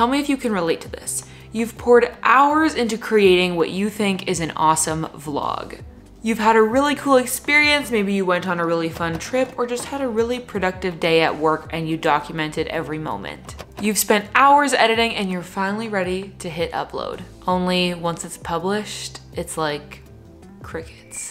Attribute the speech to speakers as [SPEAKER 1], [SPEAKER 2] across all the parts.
[SPEAKER 1] Tell me if you can relate to this. You've poured hours into creating what you think is an awesome vlog. You've had a really cool experience, maybe you went on a really fun trip or just had a really productive day at work and you documented every moment. You've spent hours editing and you're finally ready to hit upload. Only once it's published, it's like crickets.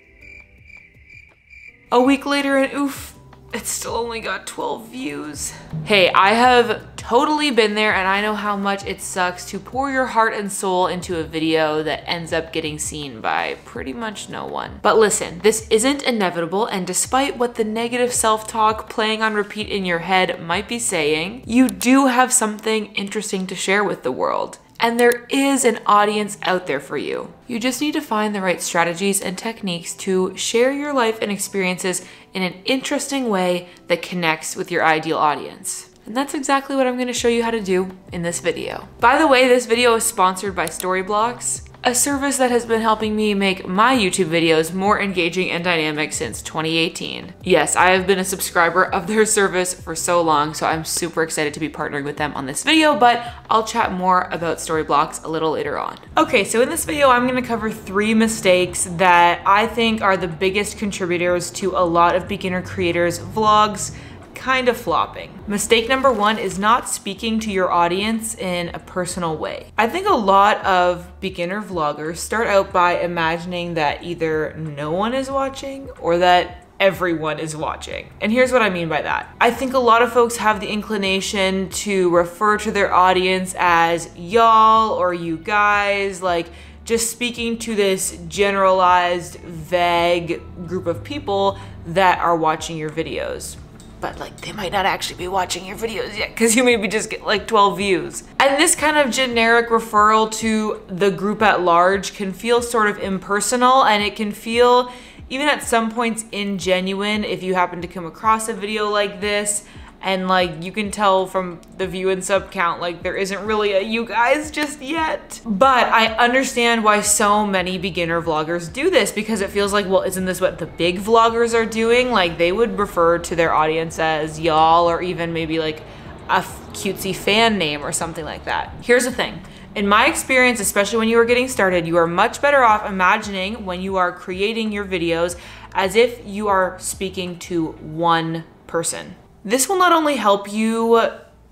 [SPEAKER 1] A week later and oof, it's still only got 12 views. Hey, I have totally been there and I know how much it sucks to pour your heart and soul into a video that ends up getting seen by pretty much no one. But listen, this isn't inevitable and despite what the negative self-talk playing on repeat in your head might be saying, you do have something interesting to share with the world. And there is an audience out there for you. You just need to find the right strategies and techniques to share your life and experiences in an interesting way that connects with your ideal audience. And that's exactly what I'm gonna show you how to do in this video. By the way, this video is sponsored by Storyblocks a service that has been helping me make my YouTube videos more engaging and dynamic since 2018. Yes, I have been a subscriber of their service for so long, so I'm super excited to be partnering with them on this video, but I'll chat more about Storyblocks a little later on. Okay, so in this video, I'm gonna cover three mistakes that I think are the biggest contributors to a lot of beginner creators' vlogs kind of flopping. Mistake number one is not speaking to your audience in a personal way. I think a lot of beginner vloggers start out by imagining that either no one is watching or that everyone is watching. And here's what I mean by that. I think a lot of folks have the inclination to refer to their audience as y'all or you guys, like just speaking to this generalized, vague group of people that are watching your videos but like they might not actually be watching your videos yet because you maybe just get like 12 views. And this kind of generic referral to the group at large can feel sort of impersonal and it can feel even at some points ingenuine if you happen to come across a video like this and like you can tell from the view and sub count like there isn't really a you guys just yet. But i understand why so many beginner vloggers do this because it feels like well isn't this what the big vloggers are doing? Like they would refer to their audience as y'all or even maybe like a cutesy fan name or something like that. Here's the thing. In my experience, especially when you are getting started, you are much better off imagining when you are creating your videos as if you are speaking to one person. This will not only help you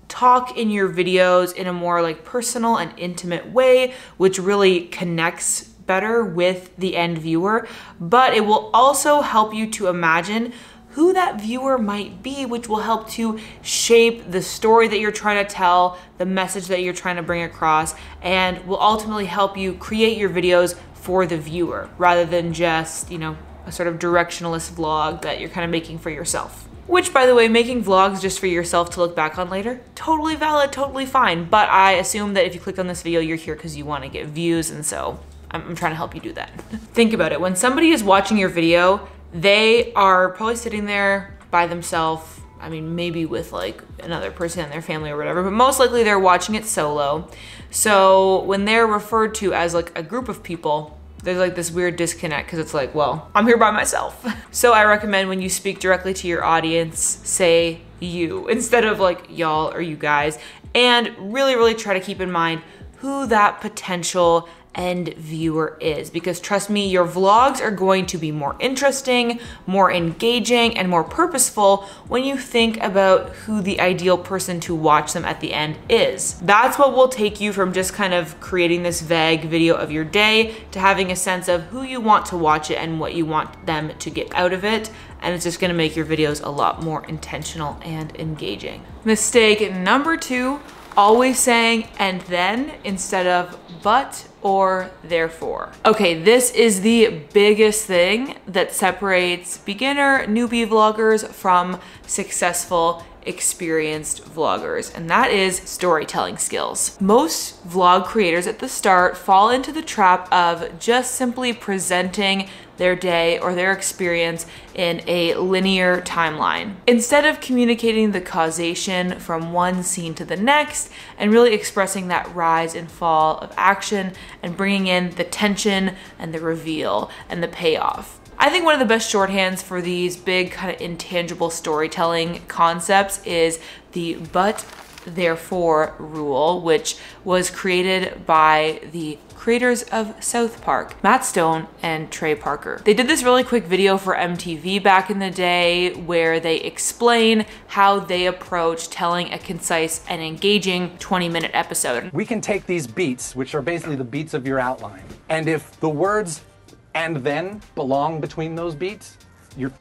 [SPEAKER 1] talk in your videos in a more like personal and intimate way, which really connects better with the end viewer, but it will also help you to imagine who that viewer might be, which will help to shape the story that you're trying to tell, the message that you're trying to bring across, and will ultimately help you create your videos for the viewer rather than just, you know, a sort of directionless vlog that you're kind of making for yourself. Which, by the way, making vlogs just for yourself to look back on later, totally valid, totally fine. But I assume that if you click on this video, you're here because you want to get views, and so I'm, I'm trying to help you do that. Think about it. When somebody is watching your video, they are probably sitting there by themselves. I mean, maybe with like another person in their family or whatever, but most likely they're watching it solo. So when they're referred to as like a group of people, there's like this weird disconnect because it's like, well, I'm here by myself. so I recommend when you speak directly to your audience, say you instead of like y'all or you guys. And really, really try to keep in mind who that potential end viewer is because trust me, your vlogs are going to be more interesting, more engaging, and more purposeful when you think about who the ideal person to watch them at the end is. That's what will take you from just kind of creating this vague video of your day to having a sense of who you want to watch it and what you want them to get out of it and it's just gonna make your videos a lot more intentional and engaging. Mistake number two, always saying and then instead of but or therefore. Okay, this is the biggest thing that separates beginner newbie vloggers from successful experienced vloggers, and that is storytelling skills. Most vlog creators at the start fall into the trap of just simply presenting their day or their experience in a linear timeline. Instead of communicating the causation from one scene to the next and really expressing that rise and fall of action and bringing in the tension and the reveal and the payoff. I think one of the best shorthands for these big kind of intangible storytelling concepts is the but therefore rule, which was created by the creators of South Park, Matt Stone and Trey Parker. They did this really quick video for MTV back in the day where they explain how they approach telling a concise and engaging 20 minute episode.
[SPEAKER 2] We can take these beats, which are basically the beats of your outline, and if the words and then belong between those beats, you're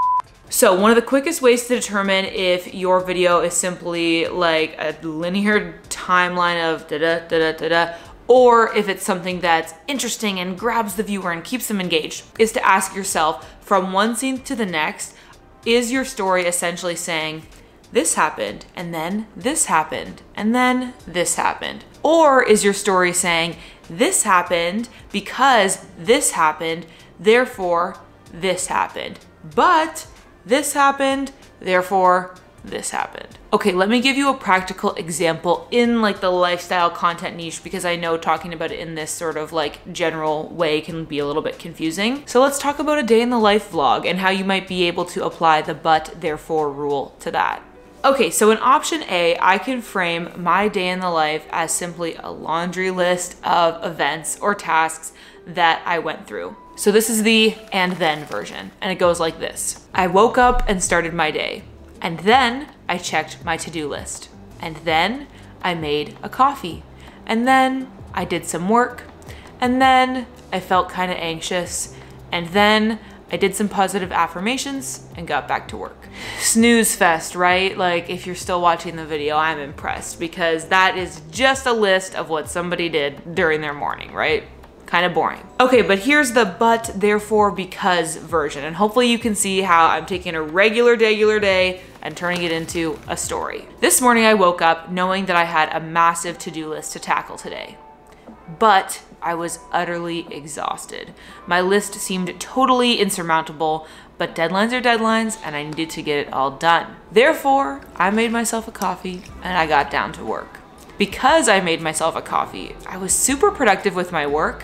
[SPEAKER 1] so one of the quickest ways to determine if your video is simply like a linear timeline of da da da da da da or if it's something that's interesting and grabs the viewer and keeps them engaged, is to ask yourself from one scene to the next, is your story essentially saying, this happened, and then this happened, and then this happened? Or is your story saying, this happened because this happened, therefore this happened? But this happened, therefore this happened. Okay, let me give you a practical example in like the lifestyle content niche because I know talking about it in this sort of like general way can be a little bit confusing. So let's talk about a day in the life vlog and how you might be able to apply the but therefore rule to that. Okay, so in option A, I can frame my day in the life as simply a laundry list of events or tasks that I went through. So this is the and then version, and it goes like this. I woke up and started my day. And then I checked my to-do list. And then I made a coffee. And then I did some work. And then I felt kind of anxious. And then I did some positive affirmations and got back to work. Snooze fest, right? Like if you're still watching the video, I'm impressed because that is just a list of what somebody did during their morning, right? kind of boring. Okay, but here's the but, therefore, because version. And hopefully you can see how I'm taking a regular, regular day and turning it into a story. This morning I woke up knowing that I had a massive to-do list to tackle today. But I was utterly exhausted. My list seemed totally insurmountable, but deadlines are deadlines and I needed to get it all done. Therefore, I made myself a coffee and I got down to work. Because I made myself a coffee, I was super productive with my work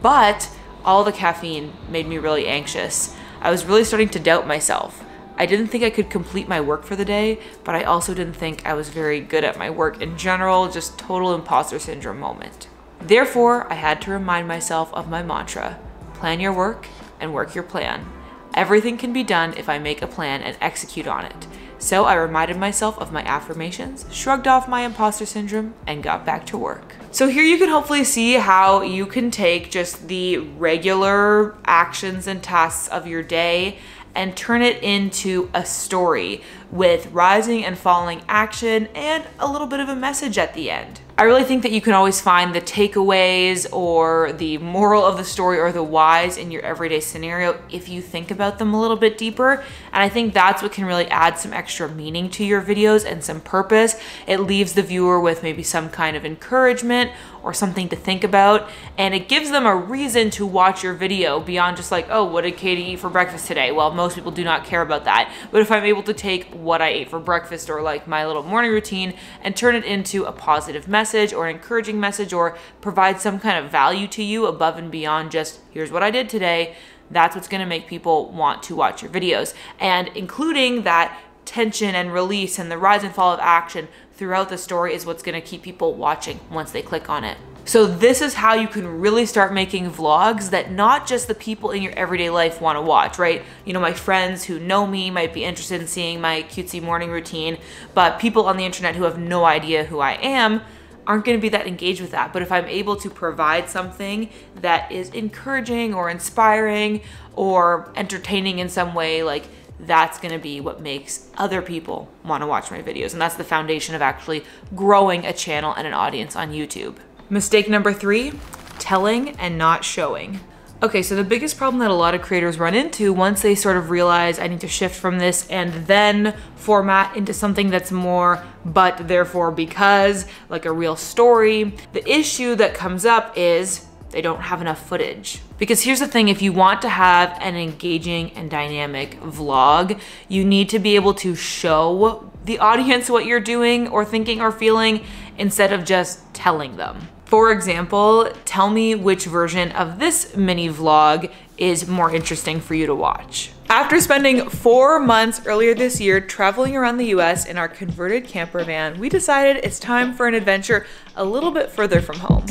[SPEAKER 1] but all the caffeine made me really anxious. I was really starting to doubt myself. I didn't think I could complete my work for the day, but I also didn't think I was very good at my work in general, just total imposter syndrome moment. Therefore, I had to remind myself of my mantra plan your work and work your plan. Everything can be done if I make a plan and execute on it. So I reminded myself of my affirmations, shrugged off my imposter syndrome, and got back to work. So here you can hopefully see how you can take just the regular actions and tasks of your day and turn it into a story with rising and falling action and a little bit of a message at the end. I really think that you can always find the takeaways or the moral of the story or the whys in your everyday scenario if you think about them a little bit deeper. And I think that's what can really add some extra meaning to your videos and some purpose. It leaves the viewer with maybe some kind of encouragement or something to think about. And it gives them a reason to watch your video beyond just like, oh, what did Katie eat for breakfast today? Well, most people do not care about that. But if I'm able to take what I ate for breakfast or like my little morning routine and turn it into a positive message or an encouraging message or provide some kind of value to you above and beyond just here's what I did today, that's what's gonna make people want to watch your videos. And including that tension and release and the rise and fall of action throughout the story is what's gonna keep people watching once they click on it. So this is how you can really start making vlogs that not just the people in your everyday life want to watch, right? You know, my friends who know me might be interested in seeing my cutesy morning routine, but people on the internet who have no idea who I am aren't going to be that engaged with that. But if I'm able to provide something that is encouraging or inspiring or entertaining in some way, like that's going to be what makes other people want to watch my videos. And that's the foundation of actually growing a channel and an audience on YouTube. Mistake number three, telling and not showing. Okay, so the biggest problem that a lot of creators run into once they sort of realize I need to shift from this and then format into something that's more but therefore because, like a real story, the issue that comes up is they don't have enough footage. Because here's the thing, if you want to have an engaging and dynamic vlog, you need to be able to show the audience what you're doing or thinking or feeling instead of just telling them. For example, tell me which version of this mini vlog is more interesting for you to watch. After spending four months earlier this year traveling around the US in our converted camper van, we decided it's time for an adventure a little bit further from home.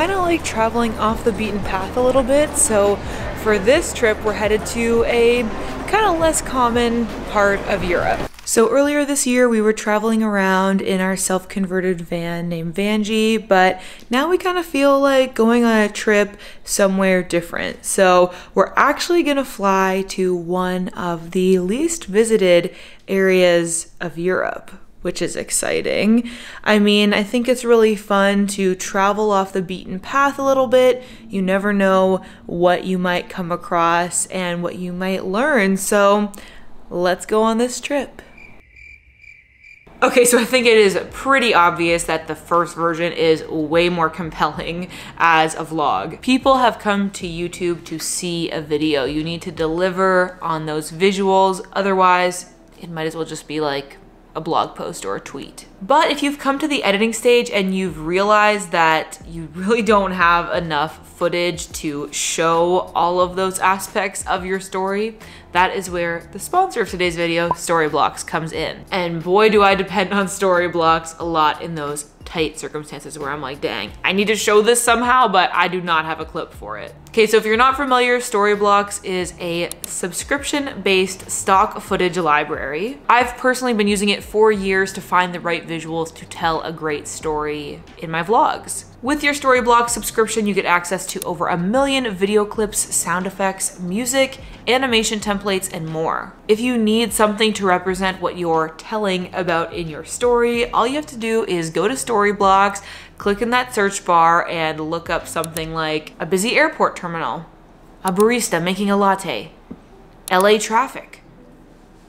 [SPEAKER 1] Kind of like traveling off the beaten path a little bit, so for this trip we're headed to a kind of less common part of Europe. So earlier this year, we were traveling around in our self converted van named Vanjie, but now we kind of feel like going on a trip somewhere different. So we're actually to fly to one of the least visited areas of Europe. Which is exciting. I mean, I think it's really fun to travel off the beaten path a little bit. You never know what you might come across and what you might learn. So let's go on this trip. Okay, so I think it is pretty obvious that the first version is way more compelling as a vlog. People have come to YouTube to see a video. You need to deliver on those visuals, otherwise it might as well just be like a blog post or a tweet. But if you've come to the editing stage and you've realized that you really don't have enough footage to show all of those aspects of your story, that is where the sponsor of today's video, Storyblocks, comes in. And boy, do I depend on Storyblocks a lot in those tight circumstances where I'm like, dang, I need to show this somehow, but I do not have a clip for it. Okay, so if you're not familiar, Storyblocks is a subscription-based stock footage library. I've personally been using it for years to find the right visuals to tell a great story in my vlogs. With your Storyblocks subscription, you get access to over a million video clips, sound effects, music, animation templates, and more. If you need something to represent what you're telling about in your story, all you have to do is go to Storyblocks, click in that search bar and look up something like a busy airport terminal, a barista making a latte, LA traffic,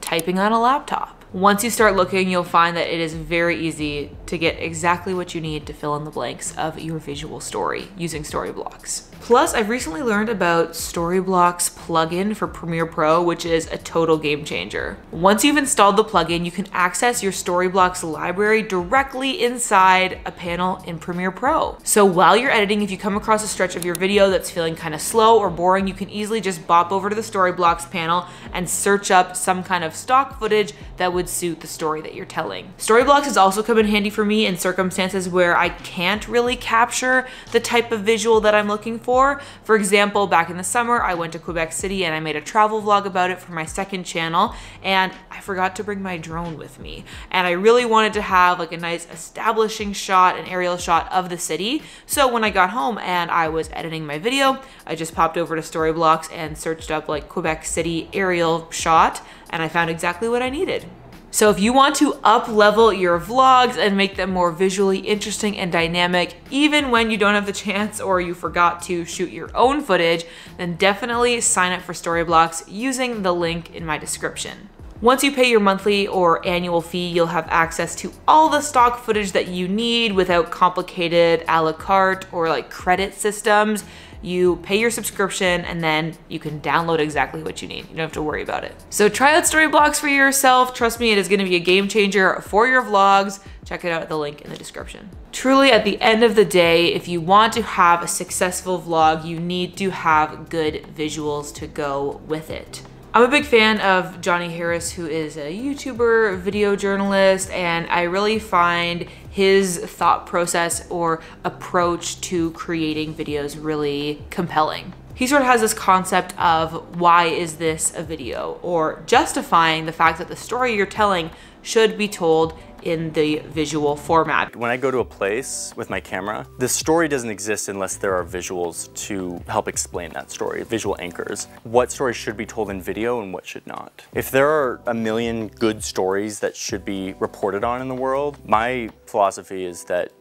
[SPEAKER 1] typing on a laptop. Once you start looking, you'll find that it is very easy to get exactly what you need to fill in the blanks of your visual story using Storyblocks. Plus, I've recently learned about Storyblocks plugin for Premiere Pro, which is a total game changer. Once you've installed the plugin, you can access your Storyblocks library directly inside a panel in Premiere Pro. So while you're editing, if you come across a stretch of your video that's feeling kind of slow or boring, you can easily just bop over to the Storyblocks panel and search up some kind of stock footage that would suit the story that you're telling. Storyblocks has also come in handy for me in circumstances where I can't really capture the type of visual that I'm looking for before. For example, back in the summer, I went to Quebec City and I made a travel vlog about it for my second channel and I forgot to bring my drone with me. And I really wanted to have like a nice establishing shot, an aerial shot of the city. So when I got home and I was editing my video, I just popped over to Storyblocks and searched up like Quebec City aerial shot and I found exactly what I needed. So if you want to up level your vlogs and make them more visually interesting and dynamic, even when you don't have the chance or you forgot to shoot your own footage, then definitely sign up for Storyblocks using the link in my description. Once you pay your monthly or annual fee, you'll have access to all the stock footage that you need without complicated a la carte or like credit systems you pay your subscription and then you can download exactly what you need. You don't have to worry about it. So try out Storyblocks for yourself. Trust me, it is gonna be a game changer for your vlogs. Check it out at the link in the description. Truly, at the end of the day, if you want to have a successful vlog, you need to have good visuals to go with it. I'm a big fan of Johnny Harris, who is a YouTuber, video journalist, and I really find his thought process or approach to creating videos really compelling. He sort of has this concept of why is this a video or justifying the fact that the story you're telling should be told in the visual format.
[SPEAKER 3] When I go to a place with my camera, the story doesn't exist unless there are visuals to help explain that story, visual anchors. What stories should be told in video and what should not. If there are a million good stories that should be reported on in the world, my philosophy is that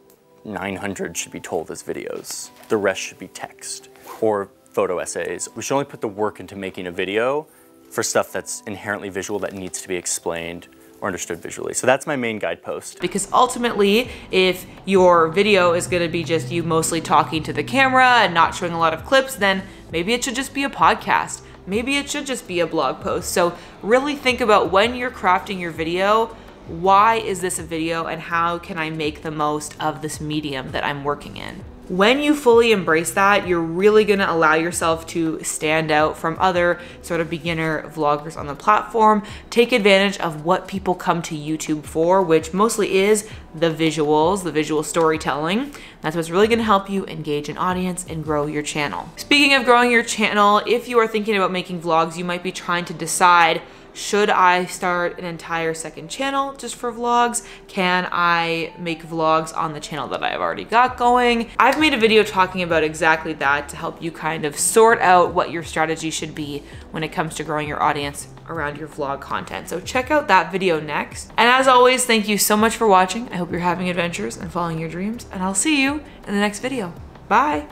[SPEAKER 3] 900 should be told as videos. The rest should be text or photo essays. We should only put the work into making a video for stuff that's inherently visual that needs to be explained or understood visually. So that's my main guidepost.
[SPEAKER 1] Because ultimately, if your video is gonna be just you mostly talking to the camera and not showing a lot of clips, then maybe it should just be a podcast maybe it should just be a blog post. So really think about when you're crafting your video, why is this a video and how can I make the most of this medium that I'm working in? When you fully embrace that, you're really gonna allow yourself to stand out from other sort of beginner vloggers on the platform. Take advantage of what people come to YouTube for, which mostly is the visuals, the visual storytelling. That's what's really gonna help you engage an audience and grow your channel. Speaking of growing your channel, if you are thinking about making vlogs, you might be trying to decide should I start an entire second channel just for vlogs? Can I make vlogs on the channel that I've already got going? I've made a video talking about exactly that to help you kind of sort out what your strategy should be when it comes to growing your audience around your vlog content. So check out that video next. And as always, thank you so much for watching. I hope you're having adventures and following your dreams, and I'll see you in the next video. Bye.